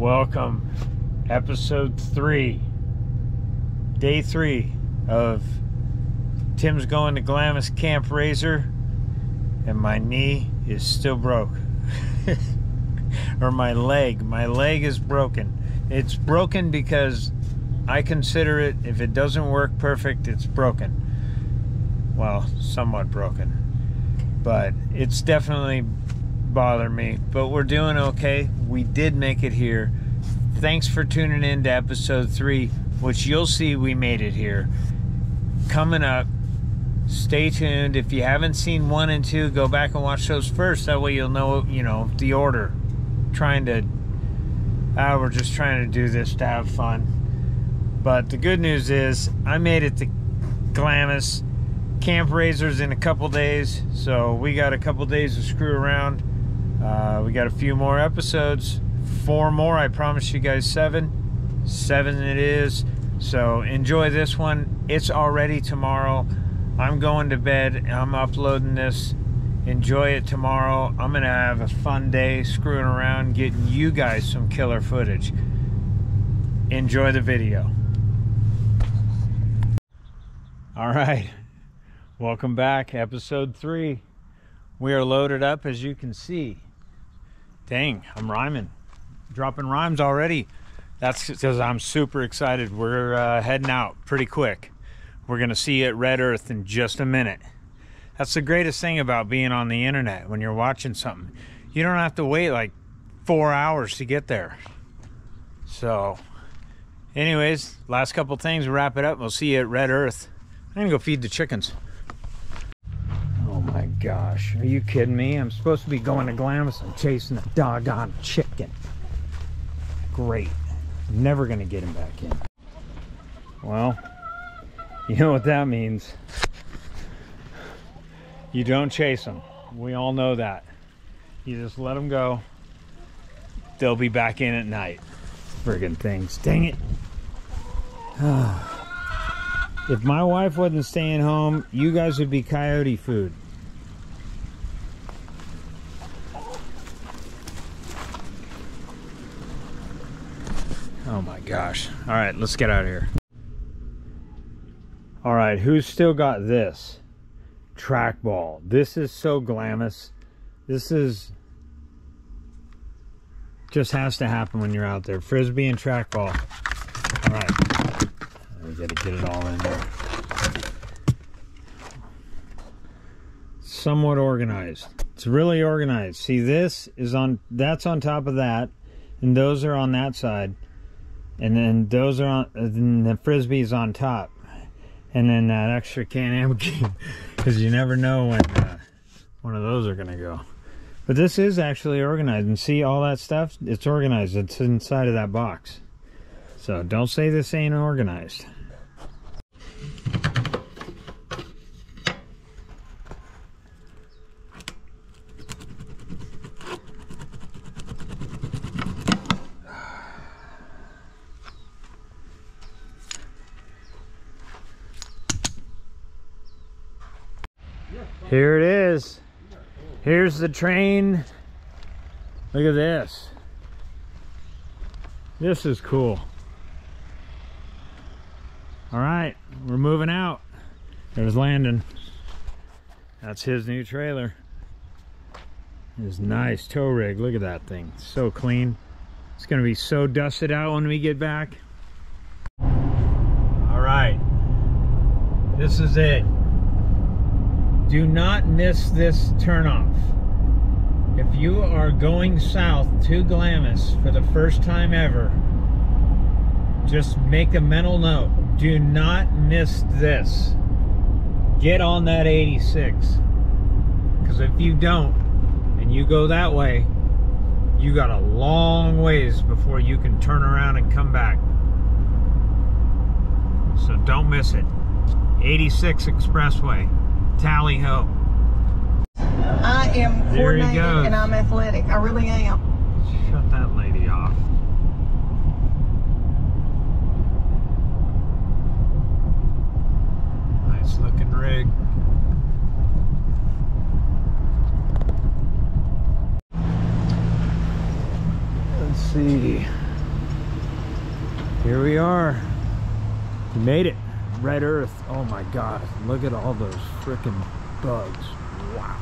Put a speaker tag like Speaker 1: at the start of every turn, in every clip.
Speaker 1: welcome. Episode three, day three of Tim's going to Glamis Camp RZR, and my knee is still broke. or my leg. My leg is broken. It's broken because I consider it, if it doesn't work perfect, it's broken. Well, somewhat broken. But it's definitely bothered me. But we're doing okay. We did make it here. Thanks for tuning in to episode three, which you'll see we made it here. Coming up, stay tuned. If you haven't seen one and two, go back and watch those first. That way you'll know, you know, the order. Trying to, uh, we're just trying to do this to have fun. But the good news is I made it to Glamis. Camp RZR's in a couple days, so we got a couple days to screw around. Uh, we got a few more episodes. Four more, I promise you guys seven. Seven it is. So enjoy this one. It's already tomorrow. I'm going to bed. I'm uploading this. Enjoy it tomorrow. I'm going to have a fun day screwing around, getting you guys some killer footage. Enjoy the video. All right, welcome back, episode three. We are loaded up as you can see. Dang, I'm rhyming, dropping rhymes already. That's because I'm super excited. We're uh, heading out pretty quick. We're gonna see you at Red Earth in just a minute. That's the greatest thing about being on the internet when you're watching something. You don't have to wait like four hours to get there. So, anyways, last couple things, wrap it up. We'll see you at Red Earth. I'm gonna go feed the chickens. Gosh, are you kidding me? I'm supposed to be going to Glamis and chasing a doggone chicken. Great. Never gonna get him back in. Well, you know what that means. You don't chase them. We all know that. You just let them go. They'll be back in at night. Friggin' things. Dang it. If my wife wasn't staying home, you guys would be coyote food. Oh my gosh. All right, let's get out of here. All right, who's still got this? Trackball. This is so glamorous. This is just has to happen when you're out there. Frisbee and trackball. All right. We gotta get it all in there. Somewhat organized. It's really organized. See, this is on, that's on top of that, and those are on that side, and then those are on, and the frisbee's on top, and then that extra Can-Am game, because you never know when uh, one of those are gonna go. But this is actually organized, and see all that stuff? It's organized. It's inside of that box. So don't say this ain't organized. Here it is. Here's the train. Look at this. This is cool. All right, we're moving out. There's Landon. That's his new trailer. His nice tow rig. Look at that thing. So clean. It's gonna be so dusted out when we get back. All right. This is it. Do not miss this turnoff. If you are going south to Glamis for the first time ever, just make a mental note. Do not miss this. Get on that 86. Because if you don't, and you go that way, you got a long ways before you can turn around and come back. So don't miss it. 86 Expressway, Tally Ho.
Speaker 2: I am coordinated and I'm athletic. I really am.
Speaker 1: Shut that lady off. Nice looking rig. Let's see. Here we are. We made it. Red Earth. Oh my god. Look at all those freaking bugs. Wow.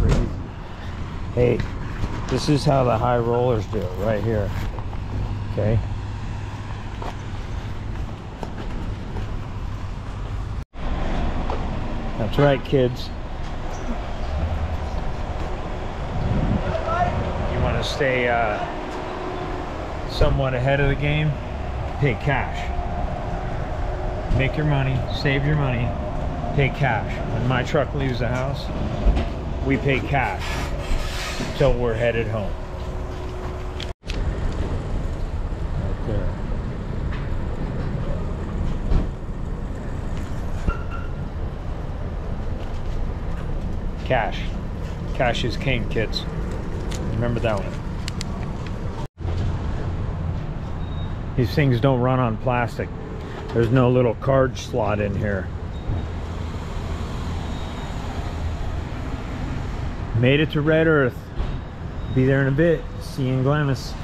Speaker 1: Crazy. Hey, this is how the high rollers do it right here. Okay. That's right, kids. You want to stay uh, somewhat ahead of the game? Pay cash. Make your money, save your money, pay cash. When my truck leaves the house, we pay cash until we're headed home. Right there. Cash. Cash is king, kids. Remember that one. These things don't run on plastic. There's no little card slot in here. Made it to Red Earth. Be there in a bit. See you in Glamis.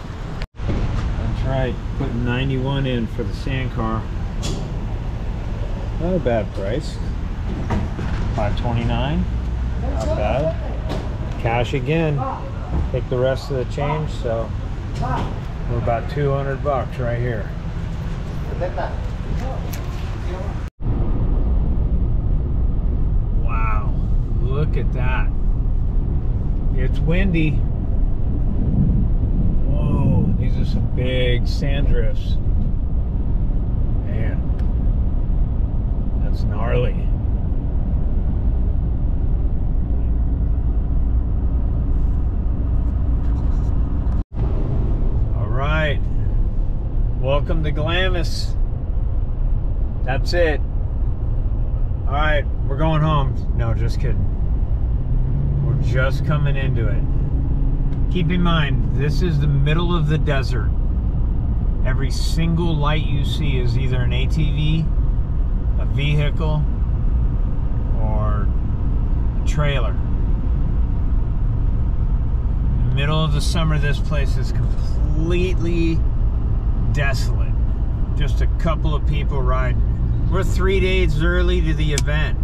Speaker 1: That's right. Putting 91 in for the sand car. Not a bad price. 529. Not bad. Cash again. Take the rest of the change, so we're about 200 bucks right here. Wow, look at that. It's windy. Whoa, these are some big sand drifts. Man, that's gnarly. All right. Welcome to Glamis. That's it. All right, we're going home. No, just kidding. We're just coming into it. Keep in mind, this is the middle of the desert. Every single light you see is either an ATV, a vehicle, or a trailer. Middle of the summer, this place is completely desolate. Just a couple of people riding. We're three days early to the event.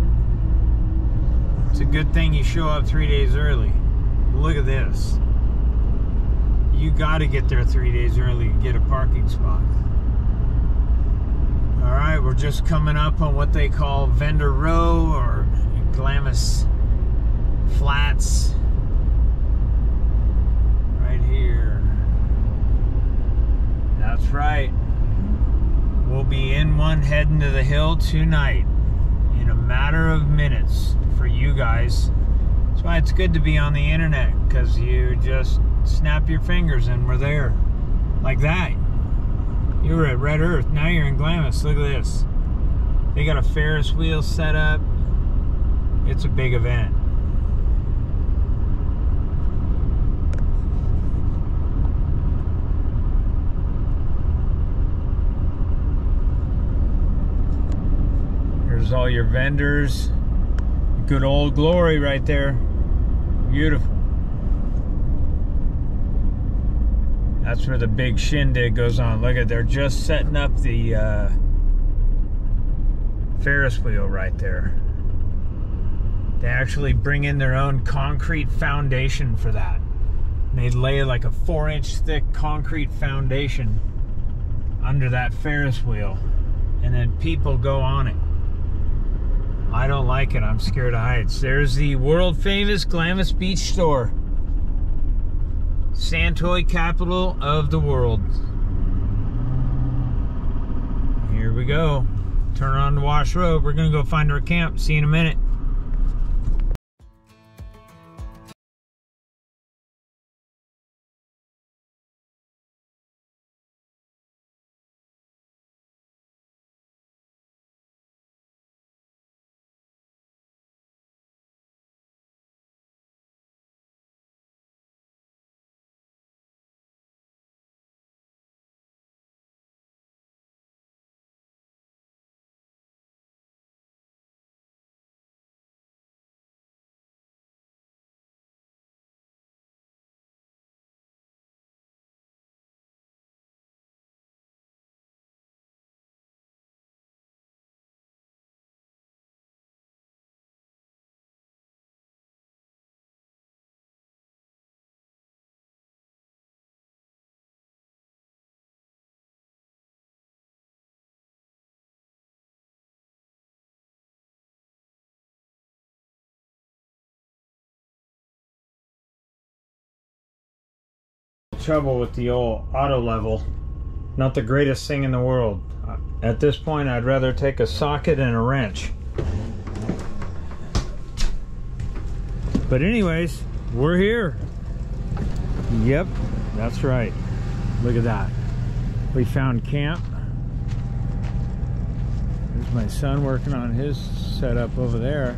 Speaker 1: It's a good thing you show up three days early. Look at this. You got to get there three days early to get a parking spot. All right, we're just coming up on what they call Vendor Row or Glamis Flats. Right here. That's right. We'll be in one heading to the hill tonight in a matter of minutes for you guys. That's why it's good to be on the internet because you just snap your fingers and we're there. Like that. You were at Red Earth, now you're in Glamis. Look at this. They got a Ferris wheel set up. It's a big event. Here's all your vendors. Good old glory right there. Beautiful. That's where the big shindig goes on. Look at they're just setting up the uh, Ferris wheel right there. They actually bring in their own concrete foundation for that. They lay like a four inch thick concrete foundation under that Ferris wheel. And then people go on it. I don't like it. I'm scared of heights. There's the world famous Glamis Beach store. Sand Toy capital of the world. Here we go. Turn on the Wash Road. We're going to go find our camp. See you in a minute. Trouble with the old auto level. Not the greatest thing in the world. At this point, I'd rather take a socket and a wrench. But anyways, we're here. Yep, that's right. Look at that. We found camp. There's my son working on his setup over there.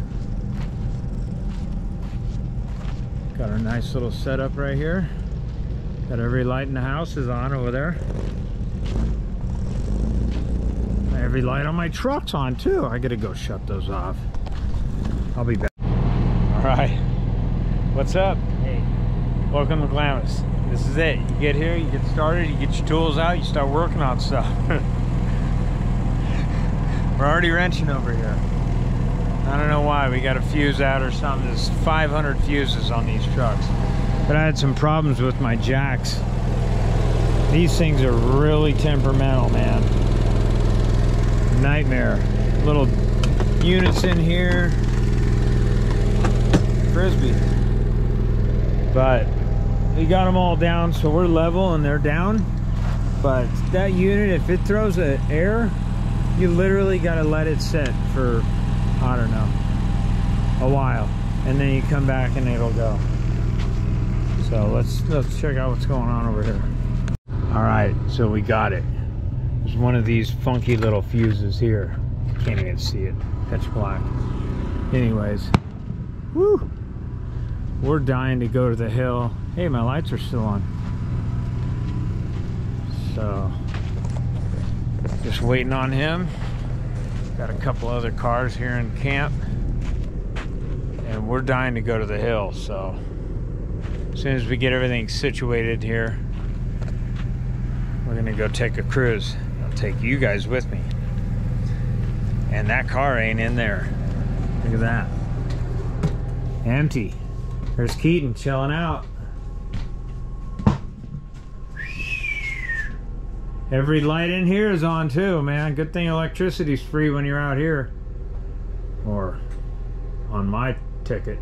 Speaker 1: Got our nice little setup right here. Got every light in the house is on over there. Every light on my truck's on too. I gotta go shut those off. I'll be back. All right. What's up? Hey. Welcome to Glamis. This is it. You get here, you get started, you get your tools out, you start working on stuff. We're already wrenching over here. I don't know why. We got a fuse out or something. There's 500 fuses on these trucks. But I had some problems with my jacks. These things are really temperamental, man. Nightmare. Little units in here. Frisbee. But we got them all down, so we're level and they're down. But that unit, if it throws an air, you literally got to let it sit for, I don't know, a while. And then you come back and it'll go. So let's let's check out what's going on over here. All right, so we got it. There's one of these funky little fuses here. Can't even see it. Pitch black. Anyways, woo! We're dying to go to the hill. Hey, my lights are still on. So, just waiting on him. Got a couple other cars here in camp. And we're dying to go to the hill, so as soon as we get everything situated here, we're gonna go take a cruise. I'll take you guys with me. And that car ain't in there. Look at that. Empty. There's Keaton chilling out. Every light in here is on too, man. Good thing electricity's free when you're out here. Or on my ticket.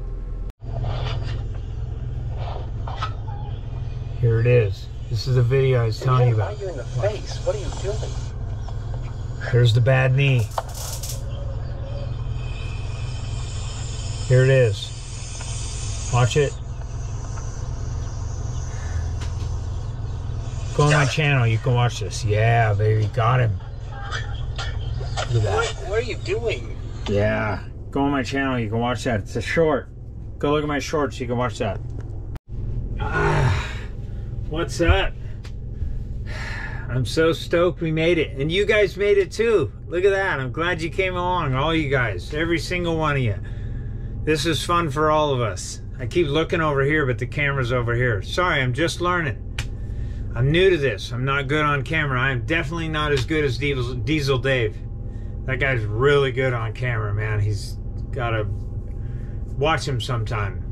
Speaker 1: Here it is. This is the video I was telling you about.
Speaker 3: you in the face. What are you doing?
Speaker 1: Here's the bad knee. Here it is. Watch it. Go on my channel, you can watch this. Yeah, baby, got him. Look at
Speaker 3: What, what are you doing?
Speaker 1: Yeah. Go on my channel, you can watch that. It's a short. Go look at my shorts, you can watch that. What's up? I'm so stoked we made it. And you guys made it too. Look at that. I'm glad you came along, all you guys. Every single one of you. This is fun for all of us. I keep looking over here, but the camera's over here. Sorry, I'm just learning. I'm new to this. I'm not good on camera. I'm definitely not as good as Diesel Dave. That guy's really good on camera, man. He's got to watch him sometime.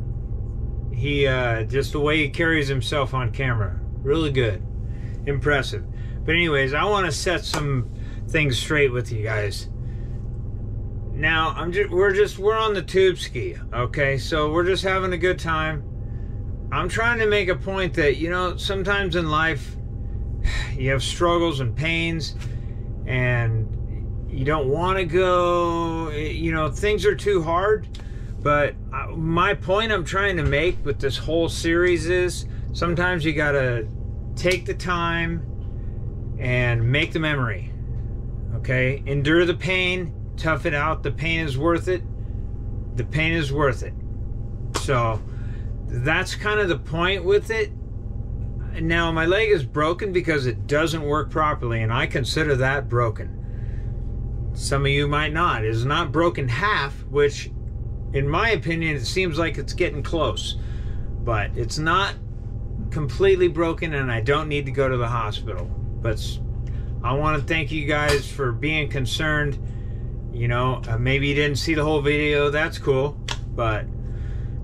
Speaker 1: He uh, just the way he carries himself on camera, really good, impressive. But anyways, I want to set some things straight with you guys. Now I'm just we're just we're on the tube ski, okay? So we're just having a good time. I'm trying to make a point that you know sometimes in life you have struggles and pains and you don't want to go you know things are too hard but my point i'm trying to make with this whole series is sometimes you gotta take the time and make the memory okay? Endure the pain tough it out. The pain is worth it. The pain is worth it. So that's kind of the point with it. Now my leg is broken because it doesn't work properly and i consider that broken. Some of you might not. It is not broken half, which, in my opinion, it seems like it's getting close. But it's not completely broken, and I don't need to go to the hospital. But I want to thank you guys for being concerned. You know, uh, maybe you didn't see the whole video. That's cool. But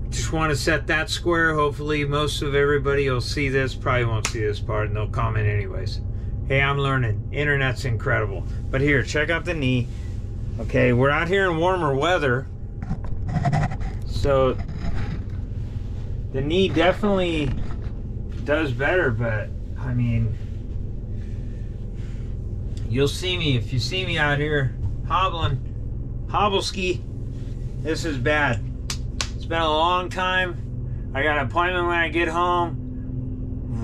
Speaker 1: just want to set that square. Hopefully, most of everybody will see this. Probably won't see this part, and they'll comment anyways. Hey, I'm learning. Internet's incredible. But here, check out the knee. Okay, we're out here in warmer weather. So the knee definitely does better, but I mean, you'll see me if you see me out here hobbling, hobble ski. This is bad. It's been a long time. I got an appointment when I get home.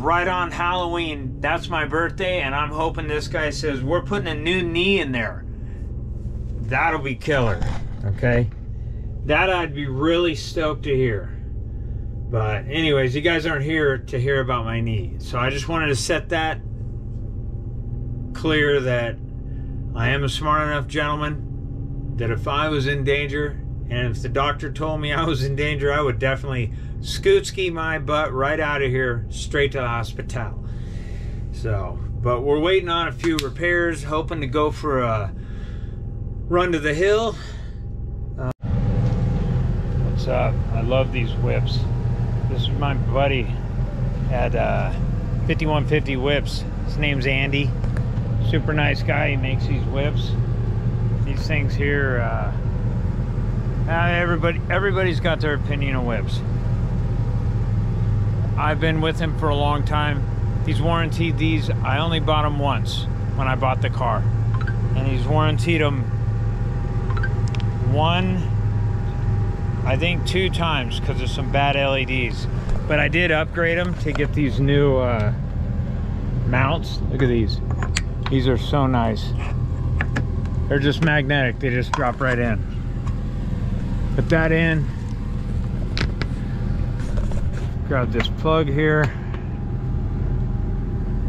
Speaker 1: Right on Halloween. That's my birthday, and I'm hoping this guy says we're putting a new knee in there. That'll be killer. Okay. That I'd be really stoked to hear. But anyways, you guys aren't here to hear about my knee. So I just wanted to set that clear that I am a smart enough gentleman that if I was in danger and if the doctor told me I was in danger, I would definitely scoot ski my butt right out of here straight to the hospital. So, but we're waiting on a few repairs, hoping to go for a run to the hill. Uh, up? I love these whips. This is my buddy at uh, 5150 Whips. His name's Andy. Super nice guy. He makes these whips. These things here, uh, uh, everybody, everybody's got their opinion of whips. I've been with him for a long time. He's warranted these. I only bought them once when I bought the car. And he's warranted them one I think two times because of some bad LEDs. But I did upgrade them to get these new uh, mounts. Look at these. These are so nice. They're just magnetic. They just drop right in. Put that in. Grab this plug here.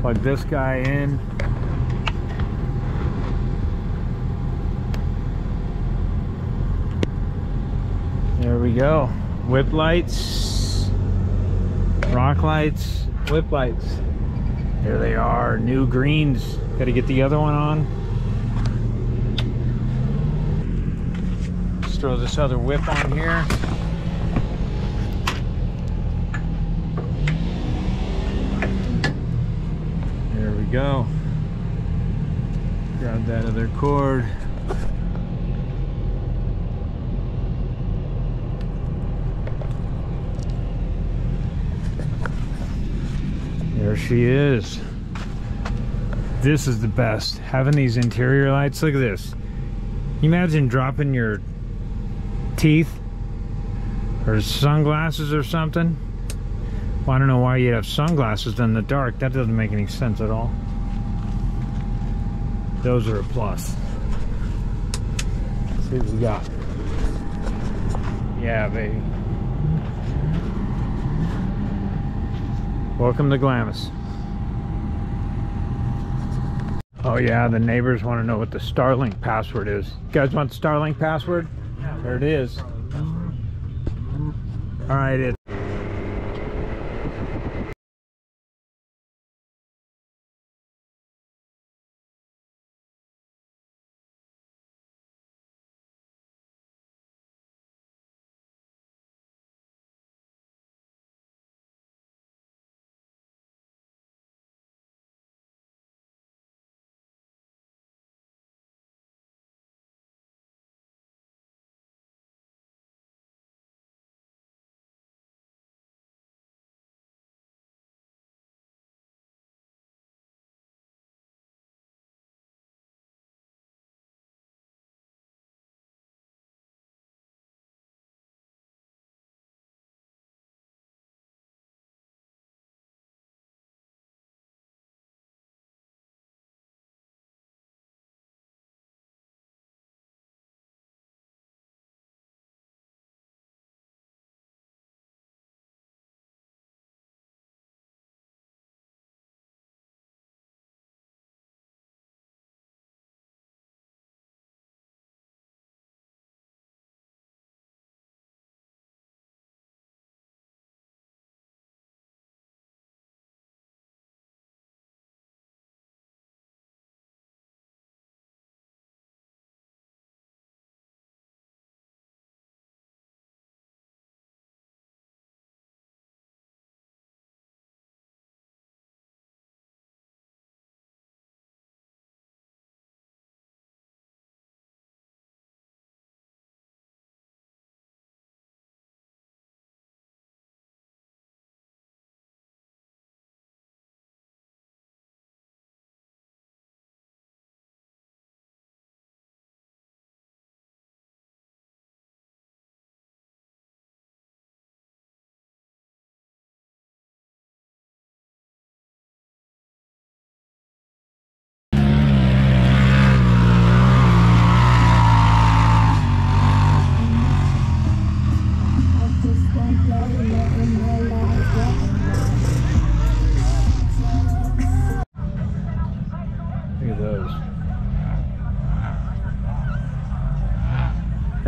Speaker 1: Plug this guy in. There we go. Whip lights, rock lights, whip lights. There they are, new greens. Got to get the other one on. Let's throw this other whip on here. There we go. Grab that other cord. There she is. This is the best. Having these interior lights. Look at this. Imagine dropping your teeth or sunglasses or something. Well, I don't know why you'd have sunglasses in the dark. That doesn't make any sense at all. Those are a plus. Let's see what we got. Yeah, baby. Welcome to Glamis. Oh yeah, the neighbors want to know what the Starlink password is. You guys want the Starlink password? There it is. All right, it.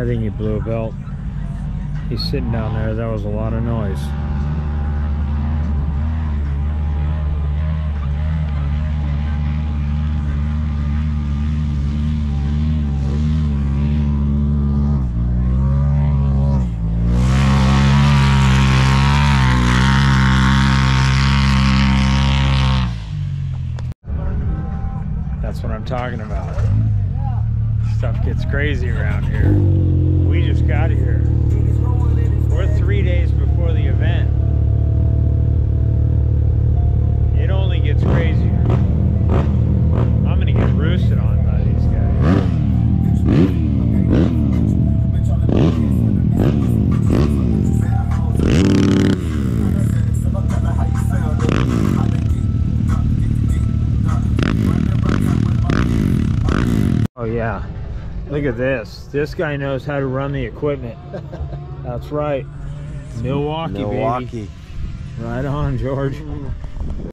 Speaker 1: I think he blew a belt. He's sitting down there. That was a lot of noise. That's what I'm talking about. Stuff gets crazy around yeah. Look at this. This guy knows how to run the equipment. That's right. Milwaukee, baby.
Speaker 4: Milwaukee.
Speaker 1: Right on, George. Mm.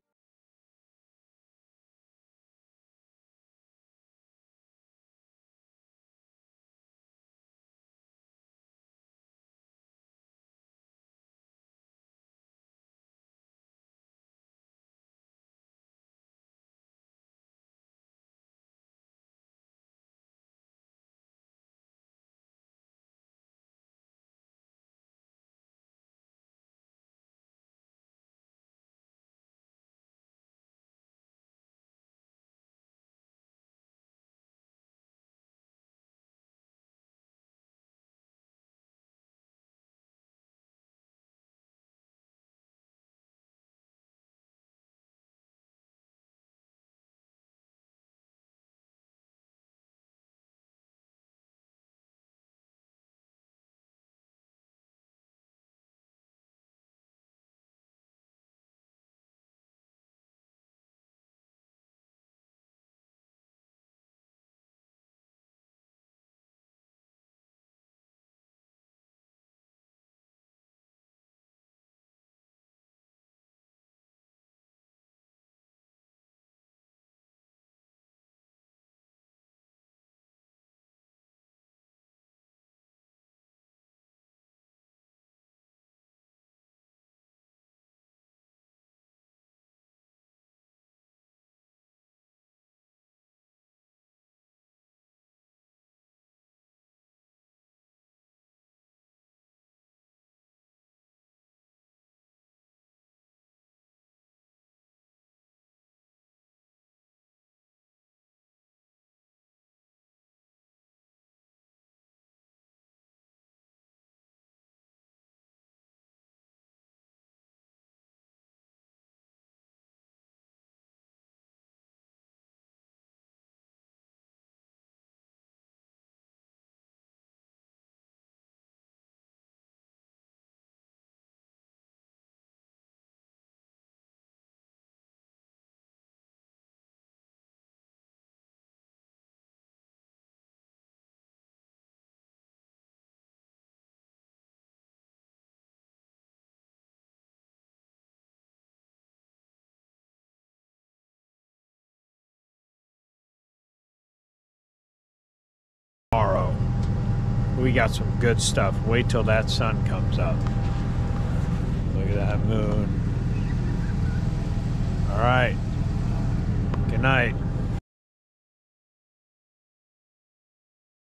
Speaker 1: We got some good stuff. Wait till that sun comes up. Look at that moon. All right. Good night.